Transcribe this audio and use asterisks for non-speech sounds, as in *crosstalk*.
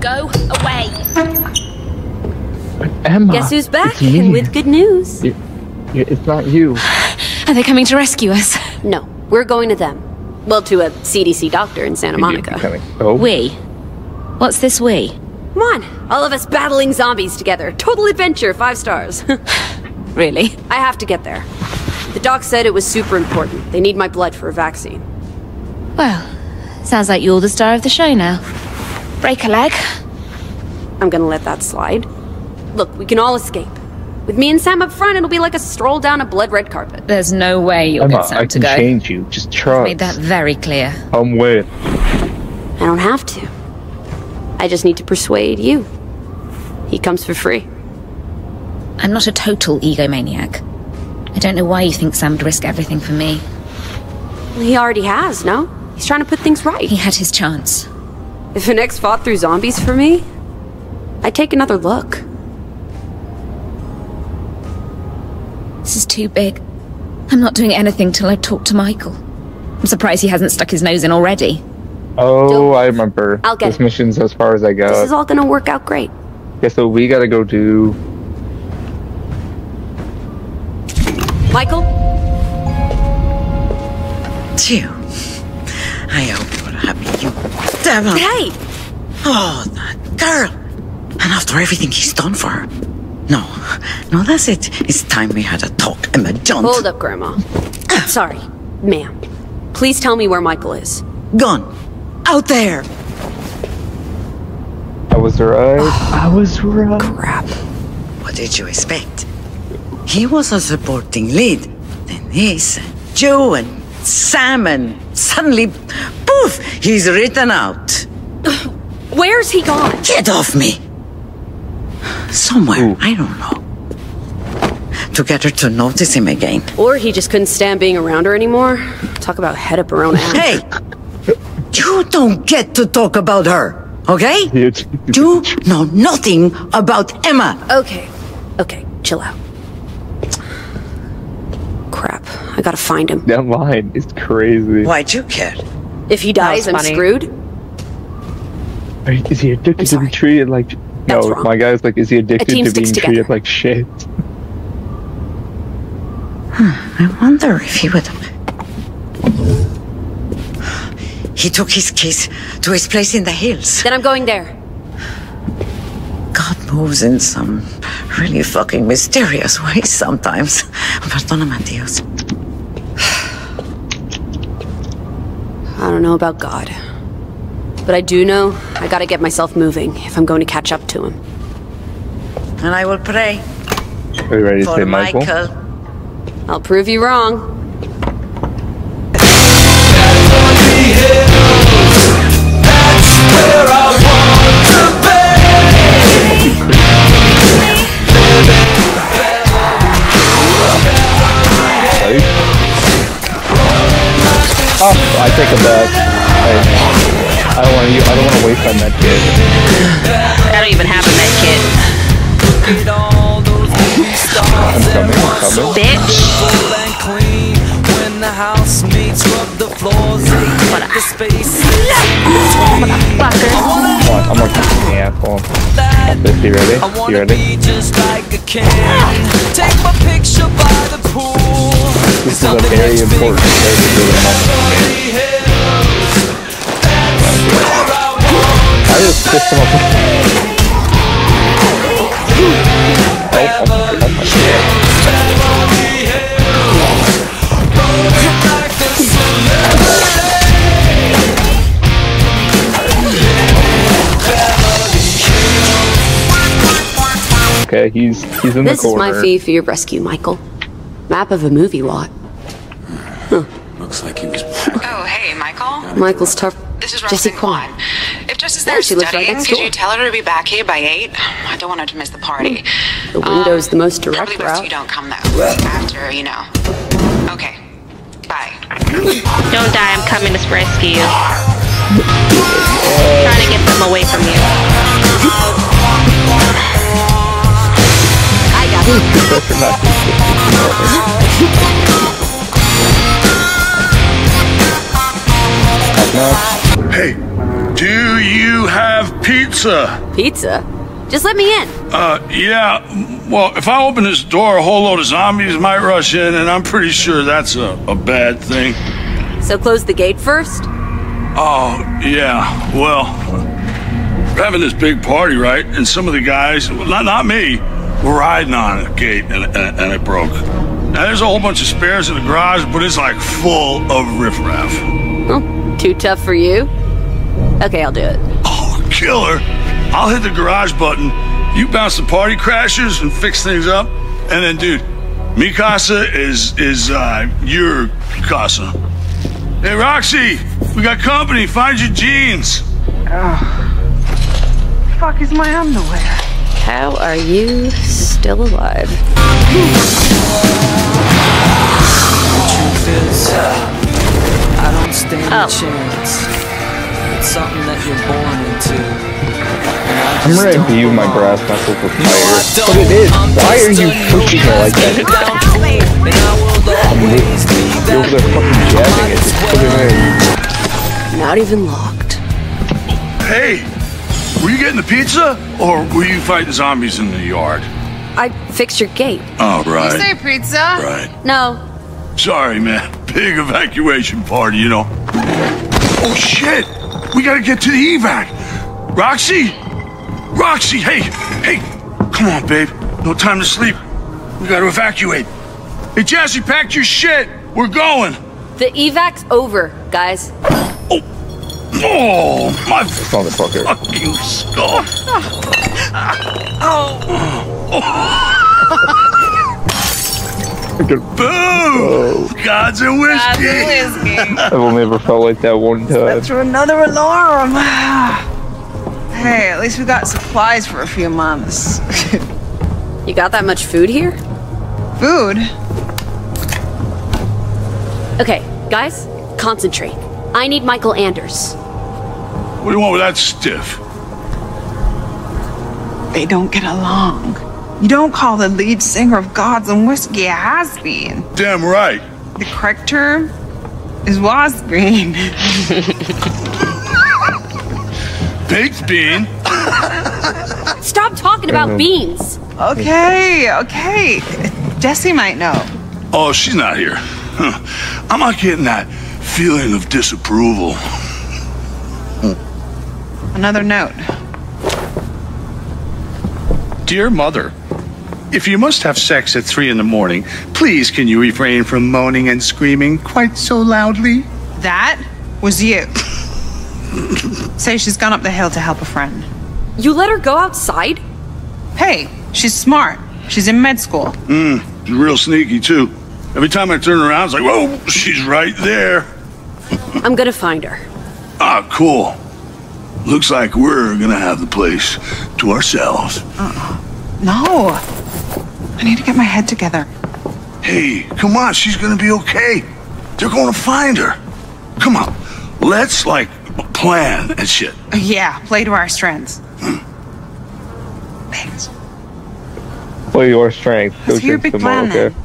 Go away. Emma. Guess who's back it's me. and with good news? You- you- It's not you. Are they coming to rescue us? No, we're going to them. Well, to a CDC doctor in Santa Monica. Coming. Oh. We. What's this we? Come on, all of us battling zombies together. Total adventure, five stars. *laughs* Really? I have to get there. The doc said it was super important. They need my blood for a vaccine. Well, sounds like you're the star of the show now. Break a leg. I'm gonna let that slide. Look, we can all escape. With me and Sam up front, it'll be like a stroll down a blood red carpet. There's no way you'll Emma, get Sam I to can change you. Just trust. Made that very clear. I'm with. I don't have to. I just need to persuade you. He comes for free. I'm not a total egomaniac. I don't know why you think Sam would risk everything for me. He already has, no? He's trying to put things right. He had his chance. If an ex fought through zombies for me, I'd take another look. This is too big. I'm not doing anything till I talk to Michael. I'm surprised he hasn't stuck his nose in already. Oh, Don't- I remember. I'll get this it. mission's as far as I go. This is all gonna work out great. yeah, so we gotta go do. Michael? Two. I hope you're happy, you devil. Hey! Oh, that girl. And after everything he's done for her. No, no, that's it. It's time we had a talk, Emma Jaunt. Hold up, Grandma. Ah. Sorry, ma'am. Please tell me where Michael is. Gone. Out there. I was right. *sighs* I was right. Crap. What did you expect? He was a supporting lead. Then this, Joe and Sam, and suddenly, poof, he's written out. Where's he gone? Get off me! Somewhere, Ooh. I don't know. To get her to notice him again. Or he just couldn't stand being around her anymore. Talk about head up her own ass. Hey! You don't get to talk about her, okay? *laughs* You- You know nothing about Emma. Okay, okay, chill out. Crap, I gotta find him. That line is crazy. Why'd you care? If he dies, I'm funny. screwed. Are Is he addicted to sorry. be treated like? That's no, wrong. my guy's like, is he addicted to being sticks treated like shit? *laughs* Hmm, I wonder if he would. He took his keys to his place in the hills. Then I'm going there. God moves in some really fucking mysterious *laughs* ways sometimes. Perdóname, Dios. I don't know about God. But I do know I gotta get myself moving if I'm going to catch up to him. And I will pray Are you ready to say Michael? Michael. I'll prove you wrong. Right? Oh, I take it I don't want on that kid. I don't even have a med kit. I'm coming. I'm coming. Bitch. When the house meets rub the floors, What a the space fucker. Come on, I'm gonna kick the asshole. This, you ready? You ready? be just like a king. Take my picture by the pool. This is a very important character for the moment. I just pissed him off. My god. Okay, he's he's in This the is my fee for your rescue, Michael. Map of a movie lot. Looks like he was. Oh, hey, Michael. Michael's tough. This is Jesse Roxanne Kwan. Kwan. If Jess is Yeah, there she lives right studying, next could door. you tell her to be back here by 8? I don't want her to miss the party. The window's the most um, direct Probably best route. you don't come, though. After, you know. Okay. Bye. Don't die, I'm coming to rescue you. Trying to get them away from you. I got it. Hey, do you have pizza. Pizza? Just let me in. Uh, yeah. Well, if I open this door, a whole load of zombies might rush in, and I'm pretty sure that's a, a bad thing. So close the gate first? Oh, yeah. Well, we're having this big party, right? And some of the guys, well, not, not me, were riding on a gate, and, and, and it broke. Now, there's a whole bunch of spares in the garage, but it's like full of riffraff. Oh, too tough for you? Okay, I'll do it. Oh, killer. I'll hit the garage button. You bounce the party crashers and fix things up. And then, dude, mi casa is, is, uh, your casa. Hey, Roxy, we got company. Find your jeans. Fuck is my underwear? How are you still alive? I don't stand Oh. A chance. It's something that you're born into. I'm ready to view my grass knuckles with fire. But it is. Why are you pushing it like that? You're over there fucking jabbing it. Just put it in. Not even locked. Hey, were you getting the pizza or were you fighting zombies in the yard? I fixed your gate. Oh, right. Say pizza? Right. No, Sorry, man. *laughs* Big evacuation party, you know. Oh, shit. We gotta get to the evac. Roxy? Roxy, hey, hey. Come on, babe. No time to sleep. We gotta evacuate. Hey, Jesse, pack your shit. We're going. the evac's over, guys. Oh, oh, my Motherfucker. fucking skull. *laughs* *laughs* Boom! Oh. Gods and whiskey. *laughs* I've only ever felt like that one time. Through another alarm. *sighs* hey, at least we got supplies for a few months. *laughs* You got that much food here? Food? Okay, guys, concentrate. I need Michael Anders. What do you want with that stiff? They don't get along. You don't call the lead singer of Gods and Whiskey a has-been. Damn right. The correct term is was green. Baked bean. Stop talking about beans. Okay, okay. Jesse might know. Oh, she's not here. Huh. I'm not getting that feeling of disapproval. Another note. Dear Mother, if you must have sex at three in the morning, please can you refrain from moaning and screaming quite so loudly? That was you. Say she's gone up the hill to help a friend. You let her go outside? Hey, she's smart. She's in med school. Mm, she's real sneaky, too. Every time I turn around, it's like, whoa, she's right there. I'm gonna find her. Ah, cool. Looks like we're gonna have the place to ourselves. Uh, No. I need to get my head together. Hey, come on, she's gonna be okay. They're gonna find her. Come on, let's, like, plan and shit. Yeah, play to our strengths. Thanks. Play your strength. Let's Go hear your big some more, plan then. okay?